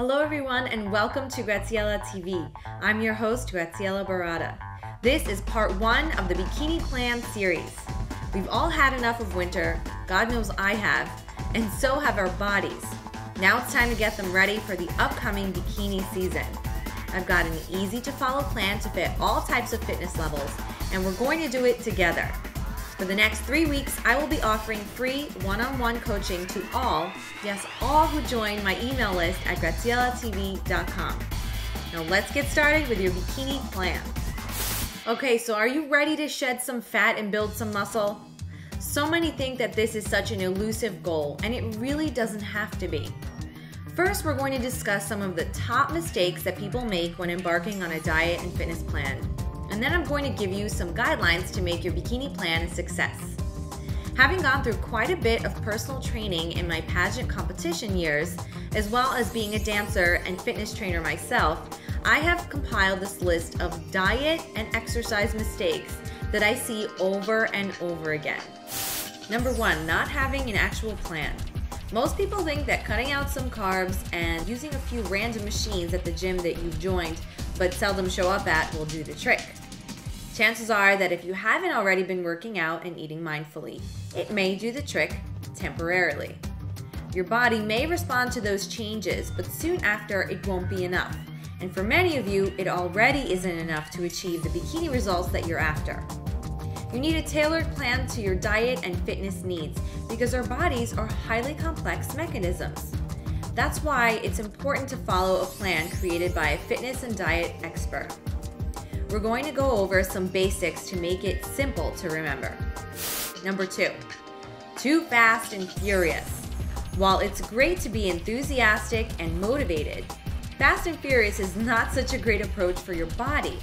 Hello, everyone, and welcome to Graziella TV. I'm your host, Graziella Barada. This is part one of the Bikini Plan series. We've all had enough of winter, God knows I have, and so have our bodies. Now it's time to get them ready for the upcoming bikini season. I've got an easy to follow plan to fit all types of fitness levels, and we're going to do it together. For the next three weeks, I will be offering free one on one coaching to all, yes, all who join my email list at GraziellaTV.com. Now let's get started with your bikini plan. Okay, so are you ready to shed some fat and build some muscle? So many think that this is such an elusive goal, and it really doesn't have to be. First, we're going to discuss some of the top mistakes that people make when embarking on a diet and fitness plan. And then I'm going to give you some guidelines to make your bikini plan a success. Having gone through quite a bit of personal training in my pageant competition years, as well as being a dancer and fitness trainer myself, I have compiled this list of diet and exercise mistakes that I see over and over again. Number one, not having an actual plan. Most people think that cutting out some carbs and using a few random machines at the gym that you've joined but seldom show up at will do the trick. Chances are that if you haven't already been working out and eating mindfully, it may do the trick temporarily. Your body may respond to those changes, but soon after it won't be enough. And for many of you, it already isn't enough to achieve the bikini results that you're after. You need a tailored plan to your diet and fitness needs because our bodies are highly complex mechanisms. That's why it's important to follow a plan created by a fitness and diet expert. We're going to go over some basics to make it simple to remember. Number two, too fast and furious. While it's great to be enthusiastic and motivated, fast and furious is not such a great approach for your body.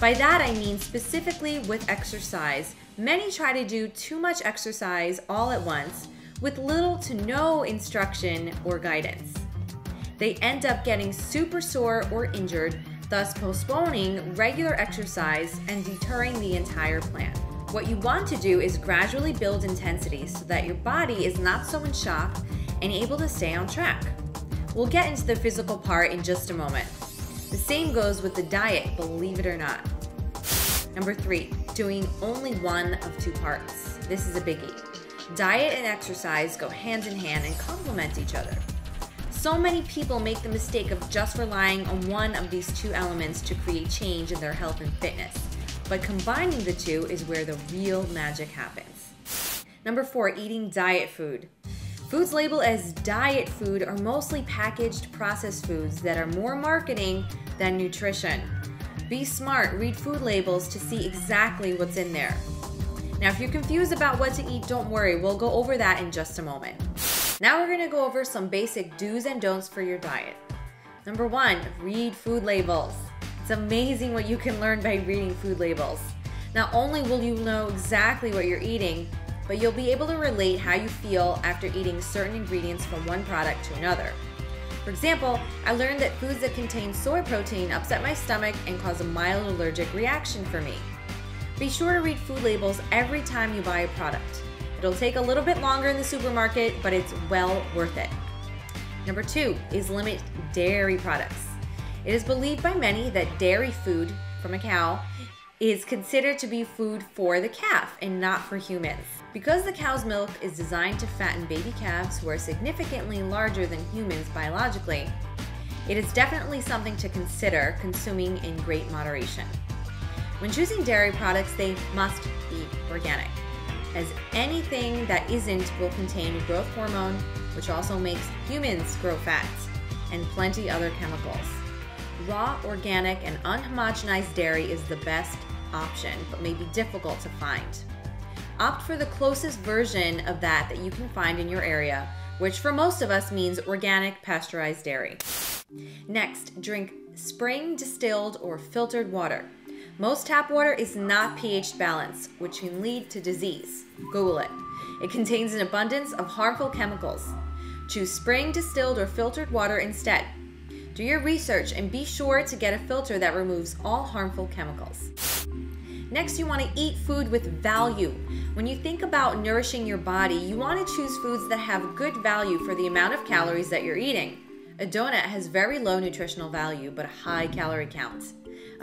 By that I mean specifically with exercise. Many try to do too much exercise all at once with little to no instruction or guidance. They end up getting super sore or injured thus postponing regular exercise and deterring the entire plan. What you want to do is gradually build intensity so that your body is not so in shock and able to stay on track. We'll get into the physical part in just a moment. The same goes with the diet, believe it or not. Number three, doing only one of two parts. This is a biggie. Diet and exercise go hand in hand and complement each other. So many people make the mistake of just relying on one of these two elements to create change in their health and fitness. But combining the two is where the real magic happens. Number four, eating diet food. Foods labeled as diet food are mostly packaged processed foods that are more marketing than nutrition. Be smart, read food labels to see exactly what's in there. Now, if you're confused about what to eat, don't worry, we'll go over that in just a moment. Now we're gonna go over some basic do's and don'ts for your diet. Number one, read food labels. It's amazing what you can learn by reading food labels. Not only will you know exactly what you're eating, but you'll be able to relate how you feel after eating certain ingredients from one product to another. For example, I learned that foods that contain soy protein upset my stomach and cause a mild allergic reaction for me. Be sure to read food labels every time you buy a product. It'll take a little bit longer in the supermarket, but it's well worth it. Number two is limit dairy products. It is believed by many that dairy food from a cow is considered to be food for the calf and not for humans. Because the cow's milk is designed to fatten baby calves who are significantly larger than humans biologically, it is definitely something to consider consuming in great moderation. When choosing dairy products, they must be organic as anything that isn't will contain growth hormone, which also makes humans grow fat, and plenty other chemicals. Raw, organic, and unhomogenized dairy is the best option, but may be difficult to find. Opt for the closest version of that that you can find in your area, which for most of us means organic pasteurized dairy. Next, drink spring distilled or filtered water. Most tap water is not pH balanced, which can lead to disease. Google it. It contains an abundance of harmful chemicals. Choose spring distilled or filtered water instead. Do your research and be sure to get a filter that removes all harmful chemicals. Next, you want to eat food with value. When you think about nourishing your body, you want to choose foods that have good value for the amount of calories that you're eating. A donut has very low nutritional value but a high calorie count.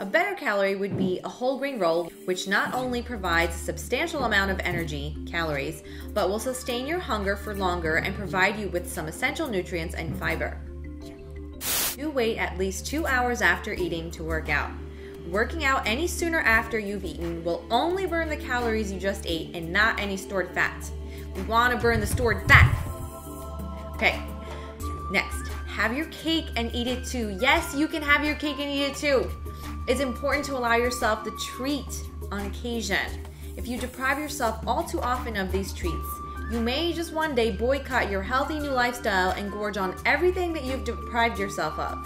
A better calorie would be a whole grain roll, which not only provides a substantial amount of energy, calories, but will sustain your hunger for longer and provide you with some essential nutrients and fiber. Do wait at least two hours after eating to work out. Working out any sooner after you've eaten will only burn the calories you just ate and not any stored fat. We want to burn the stored fat. Okay, next, have your cake and eat it too. Yes, you can have your cake and eat it too. It's important to allow yourself the treat on occasion. If you deprive yourself all too often of these treats, you may just one day boycott your healthy new lifestyle and gorge on everything that you've deprived yourself of.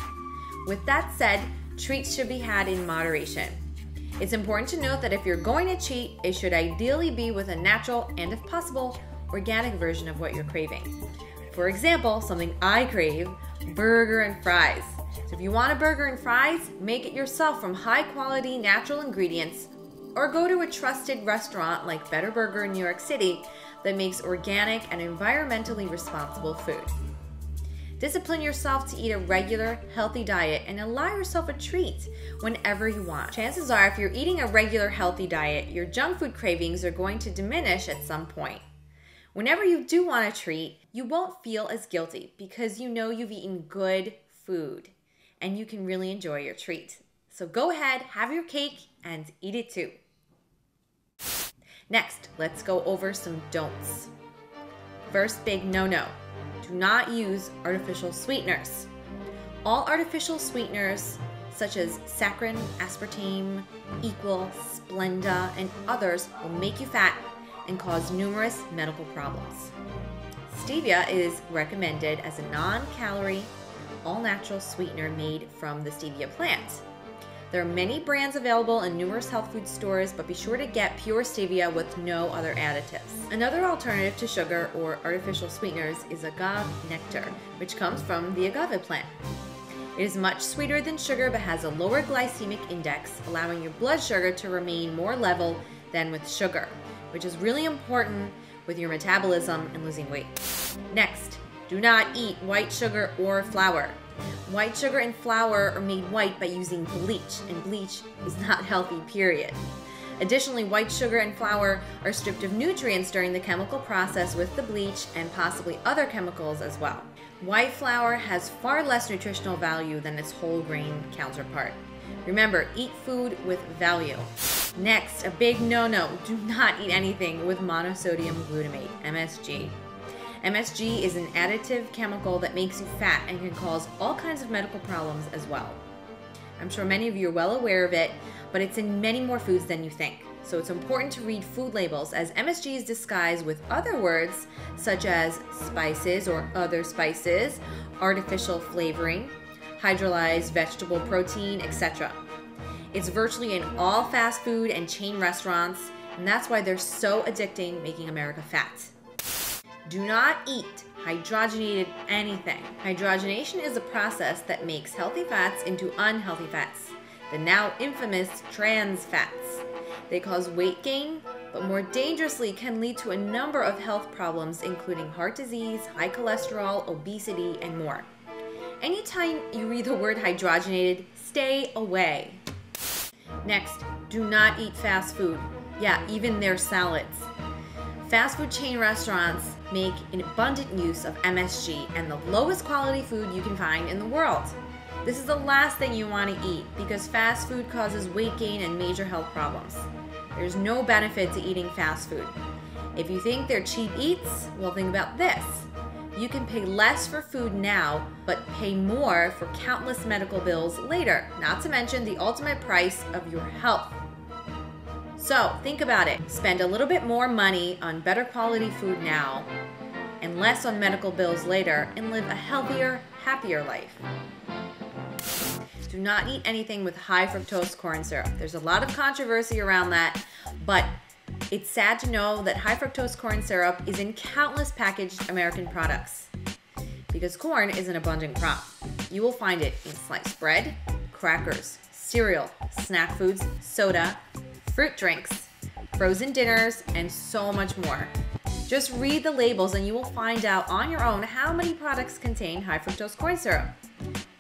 With that said, treats should be had in moderation. It's important to note that if you're going to cheat, it should ideally be with a natural and, if possible, organic version of what you're craving. For example, something I crave burger and fries. So if you want a burger and fries, make it yourself from high quality natural ingredients or go to a trusted restaurant like Better Burger in New York City that makes organic and environmentally responsible food. Discipline yourself to eat a regular, healthy diet and allow yourself a treat whenever you want. Chances are, if you're eating a regular, healthy diet, your junk food cravings are going to diminish at some point. Whenever you do want a treat, you won't feel as guilty because you know you've eaten good food and you can really enjoy your treat. So go ahead, have your cake, and eat it too. Next, let's go over some don'ts. First big no no do not use artificial sweeteners. All artificial sweeteners, such as saccharin, aspartame, Equal, Splenda, and others, will make you fat and cause numerous medical problems. Stevia is recommended as a non calorie, all natural sweetener made from the stevia plant. There are many brands available in numerous health food stores, but be sure to get pure stevia with no other additives. Another alternative to sugar or artificial sweeteners is agave nectar, which comes from the agave plant. It is much sweeter than sugar but has a lower glycemic index, allowing your blood sugar to remain more level than with sugar, which is really important with your metabolism and losing weight. Next, do not eat white sugar or flour. White sugar and flour are made white by using bleach, and bleach is not healthy, period. Additionally, white sugar and flour are stripped of nutrients during the chemical process with the bleach and possibly other chemicals as well. White flour has far less nutritional value than its whole grain counterpart. Remember, eat food with value. Next, a big no no do not eat anything with monosodium glutamate, MSG. MSG is an additive chemical that makes you fat and can cause all kinds of medical problems as well. I'm sure many of you are well aware of it, but it's in many more foods than you think. So it's important to read food labels as MSG is disguised with other words such as spices or other spices, artificial flavoring, hydrolyzed vegetable protein, etc. It's virtually in all fast food and chain restaurants, and that's why they're so addicting, making America fat. Do not eat hydrogenated anything. Hydrogenation is a process that makes healthy fats into unhealthy fats, the now infamous trans fats. They cause weight gain, but more dangerously can lead to a number of health problems, including heart disease, high cholesterol, obesity, and more. Anytime you read the word hydrogenated, stay away. Next, do not eat fast food. Yeah, even their salads. Fast food chain restaurants make an abundant use of MSG and the lowest quality food you can find in the world. This is the last thing you want to eat because fast food causes weight gain and major health problems. There's no benefit to eating fast food. If you think they're cheap eats, well, think about this. You can pay less for food now, but pay more for countless medical bills later, not to mention the ultimate price of your health. So think about it. Spend a little bit more money on better quality food now and less on medical bills later and live a healthier, happier life. Do not eat anything with high fructose corn syrup. There's a lot of controversy around that, but it's sad to know that high fructose corn syrup is in countless packaged American products because corn is an abundant crop. You will find it in sliced bread, crackers, cereal, snack foods, soda, fruit drinks, frozen dinners, and so much more. Just read the labels and you will find out on your own how many products contain high fructose corn syrup.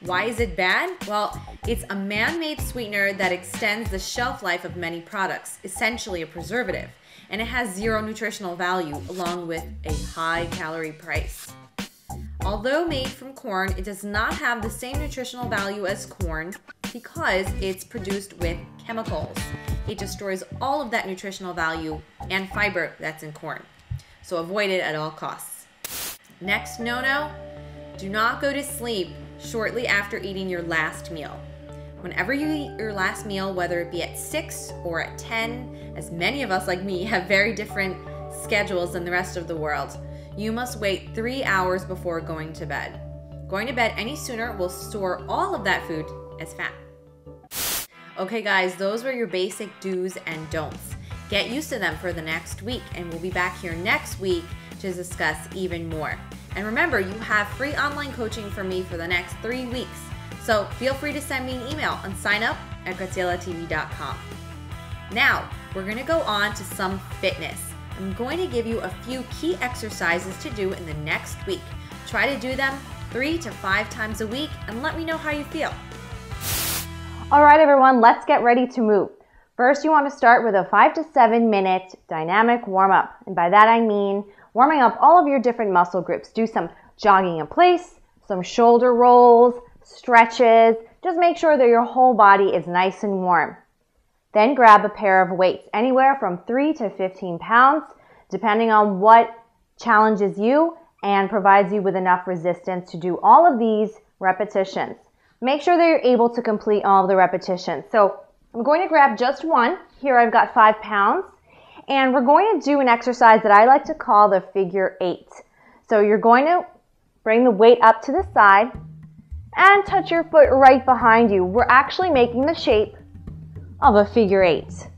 Why is it bad? Well, it's a man made sweetener that extends the shelf life of many products, essentially a preservative, and it has zero nutritional value along with a high calorie price. Although made from corn, it does not have the same nutritional value as corn because it's produced with chemicals. It destroys all of that nutritional value and fiber that's in corn. So avoid it at all costs. Next no no do not go to sleep shortly after eating your last meal. Whenever you eat your last meal, whether it be at 6 or at 10, as many of us like me have very different schedules than the rest of the world, you must wait three hours before going to bed. Going to bed any sooner will store all of that food as fat. Okay, guys, those were your basic do's and don'ts. Get used to them for the next week, and we'll be back here next week to discuss even more. And remember, you have free online coaching from me for the next three weeks. So feel free to send me an email and sign up at GraziellaTV.com. Now, we're going to go on to some fitness. I'm going to give you a few key exercises to do in the next week. Try to do them three to five times a week and let me know how you feel. All right, everyone, let's get ready to move. First, you want to start with a five to seven minute dynamic warm up. And by that, I mean warming up all of your different muscle groups. Do some jogging in place, some shoulder rolls, stretches. Just make sure that your whole body is nice and warm. Then grab a pair of weights, anywhere from 3 to 15 pounds, depending on what challenges you and provides you with enough resistance to do all of these repetitions. Make sure that you're able to complete all the repetitions. So I'm going to grab just one. Here I've got five pounds. And we're going to do an exercise that I like to call the figure eight. So you're going to bring the weight up to the side and touch your foot right behind you. We're actually making the shape of a figure eight.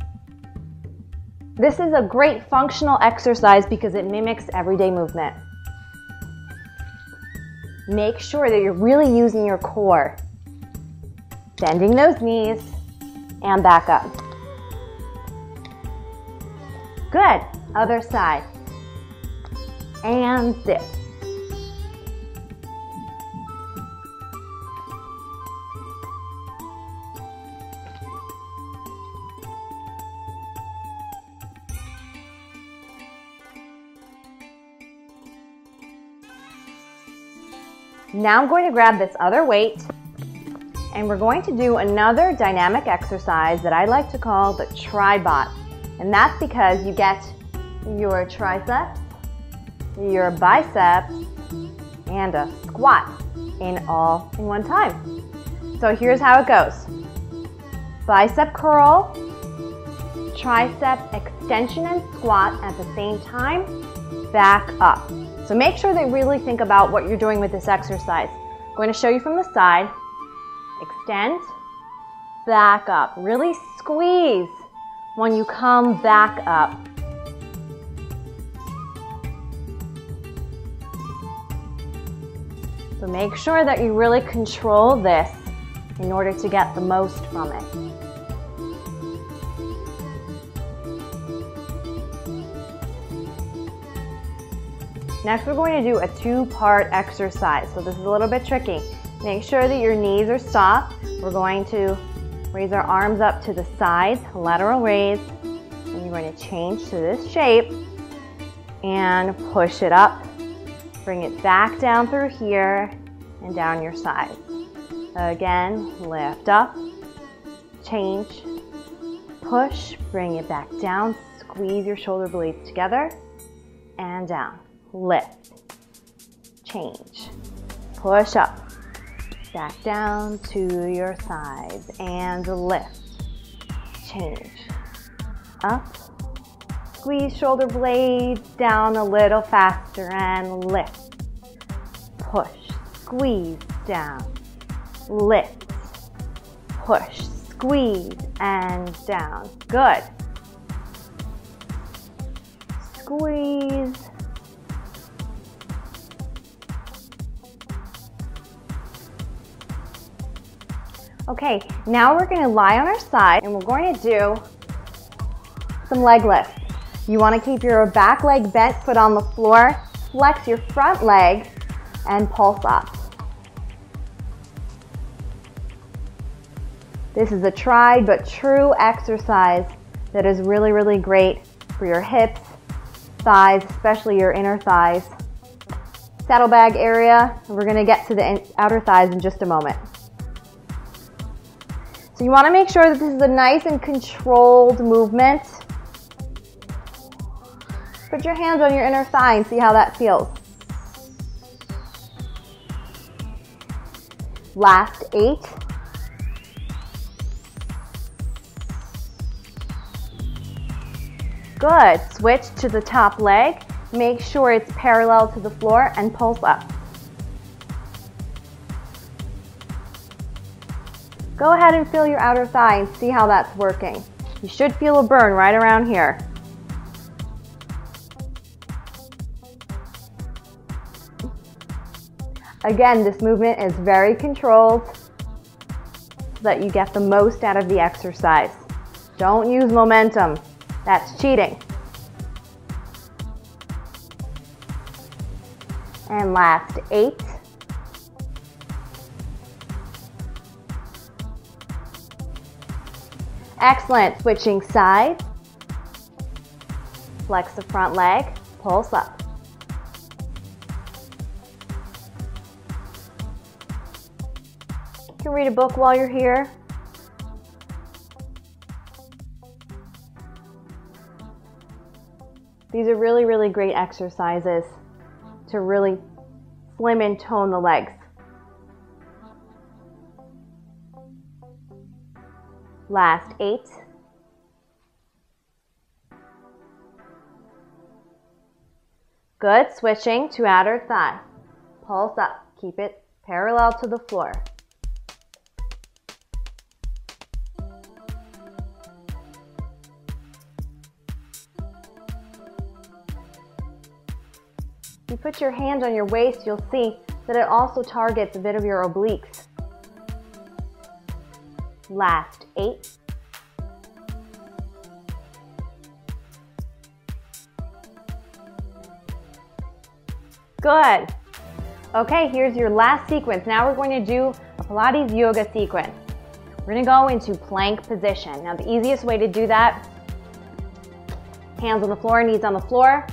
This is a great functional exercise because it mimics everyday movement. Make sure that you're really using your core. Bending those knees and back up. Good. Other side. And dip. Now I'm going to grab this other weight and we're going to do another dynamic exercise that I like to call the tribot. And that's because you get your triceps, your biceps, and a squat in all in one time. So here's how it goes. Bicep curl, tricep extension and squat at the same time, back up. So make sure you really think about what you're doing with this exercise. I'm going to show you from the side. Extend, back up. Really squeeze when you come back up. So make sure that you really control this in order to get the most from it. Next, we're going to do a two-part exercise. So this is a little bit tricky. Make sure that your knees are soft. We're going to Raise our arms up to the sides, lateral raise. And you're going to change to this shape and push it up. Bring it back down through here and down your sides. Again, lift up, change, push, bring it back down, squeeze your shoulder blades together and down. Lift, change, push up, Back down to your sides and lift. Change. Up. Squeeze shoulder blades down a little faster and lift. Push. Squeeze down. Lift. Push. Squeeze and down. Good. Squeeze Okay, now we're gonna lie on our side and we're going to do some leg lifts. You want to keep your back leg bent, foot on the floor, flex your front leg, and pulse up. This is a tried but true exercise that is really, really great for your hips, thighs, especially your inner thighs. Saddlebag area, we're gonna get to the outer thighs in just a moment. So you wanna make sure that this is a nice and controlled movement. Put your hands on your inner thigh and see how that feels. Last eight. Good. Switch to the top leg. Make sure it's parallel to the floor and pulse up. Go ahead and feel your outer thigh and see how that's working. You should feel a burn right around here. Again, this movement is very controlled so that you get the most out of the exercise. Don't use momentum. That's cheating. And last eight. Excellent. Switching sides. Flex the front leg, pulse up. You can read a book while you're here. These are really, really great exercises to really slim and tone the legs. Last eight. Good, switching to outer thigh. Pulse up, keep it parallel to the floor. If you put your hand on your waist, you'll see that it also targets a bit of your obliques. Last eight. Good. Okay, here's your last sequence. Now we're going to do a Pilates yoga sequence. We're gonna go into plank position. Now the easiest way to do that, hands on the floor, knees on the floor,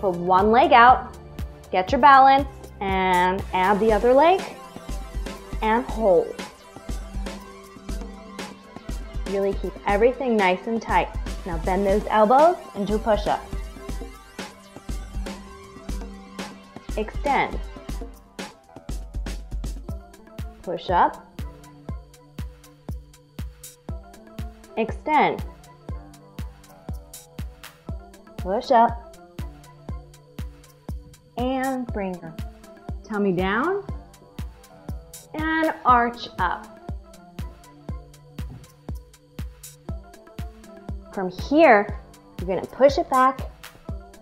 put one leg out, Get your balance and add the other leg and hold. Really keep everything nice and tight. Now bend those elbows and do push-up. Extend. Push up. Extend. Push up and bring your tummy down and arch up. From here, you're gonna push it back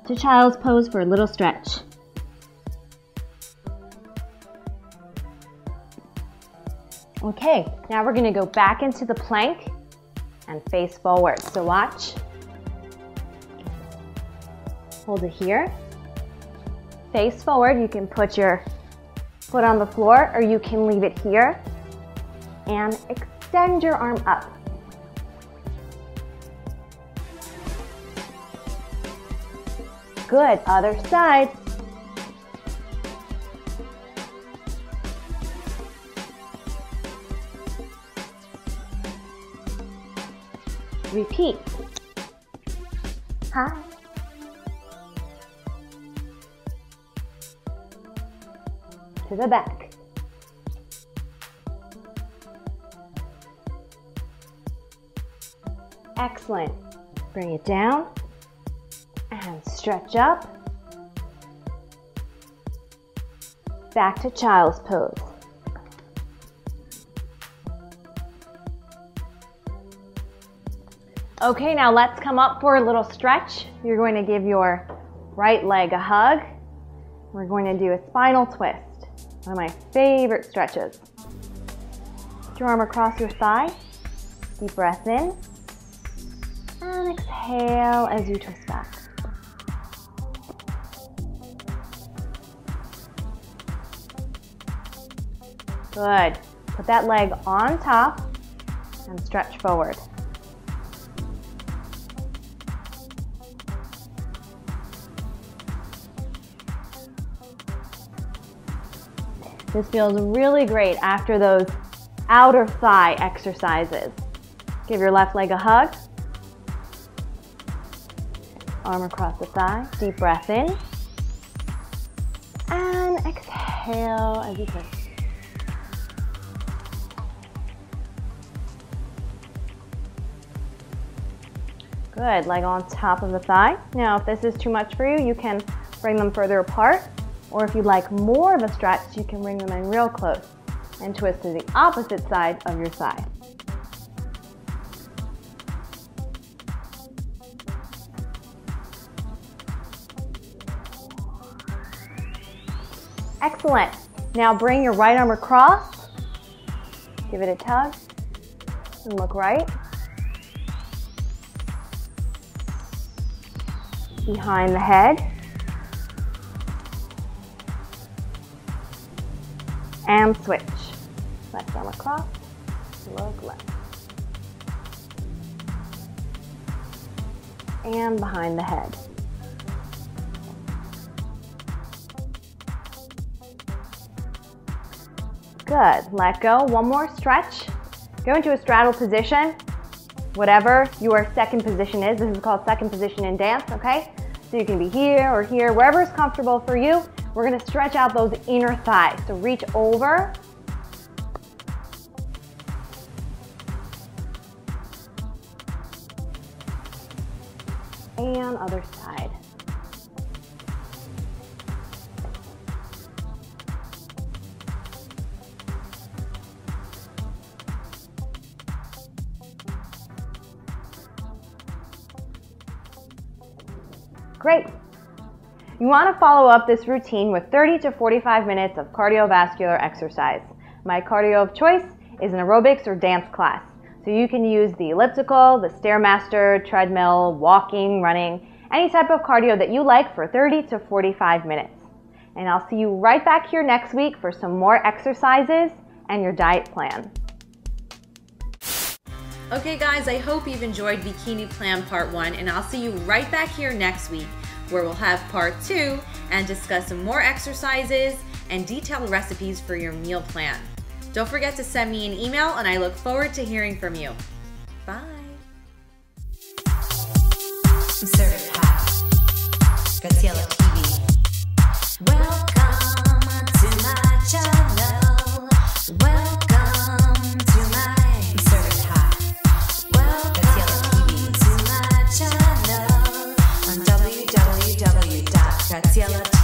to child's pose for a little stretch. Okay, now we're gonna go back into the plank and face forward. So watch. Hold it here face forward. You can put your foot on the floor or you can leave it here and extend your arm up. Good, other side. Repeat. Hi. to the back. Excellent. Bring it down stretch up. Back to child's pose. Okay, now let's come up for a little stretch. You're going to give your right leg a hug. We're going to do a spinal twist. One of my favorite stretches. Put your arm across your thigh. Deep breath in. And exhale as you twist back. Good. Put that leg on top and stretch forward. This feels really great after those outer thigh exercises. Give your left leg a hug. Arm across the thigh. Deep breath in. And exhale as you twist. Good, leg on top of the thigh. Now, if this is too much for you, you can bring them further apart, or if you'd like more of a stretch, you can bring them in real close and twist to the opposite side of your thigh. Excellent. Now bring your right arm across. Give it a tug and look right. Behind the head. And switch. Left arm across, look left. And behind the head. Good, let go. One more stretch. Go into a straddle position whatever your second position is. This is called second position in dance, okay? So you can be here or here, wherever is comfortable for you. We're gonna stretch out those inner thighs. So reach over. And other side. You want to follow up this routine with 30 to 45 minutes of cardiovascular exercise. My cardio of choice is an aerobics or dance class. So you can use the elliptical, the Stairmaster, treadmill, walking, running, any type of cardio that you like for 30 to 45 minutes. And I'll see you right back here next week for some more exercises and your diet plan. Okay, guys, I hope you've enjoyed Bikini Plan Part 1, and I'll see you right back here next week where we'll have Part 2 and discuss some more exercises and detailed recipes for your meal plan. Don't forget to send me an email, and I look forward to hearing from you. Bye. GraziellaTV.com.